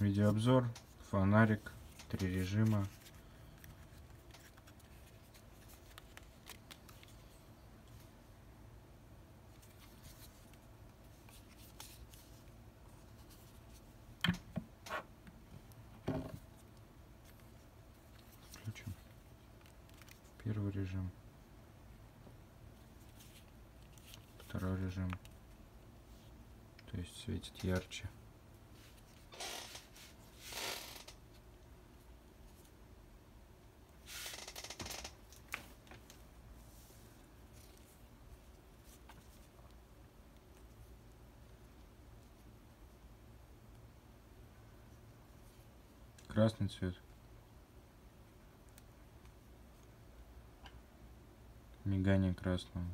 Видеообзор, фонарик, три режима. Включим. Первый режим. Второй режим. То есть светит ярче. Красный цвет. Мигание красного.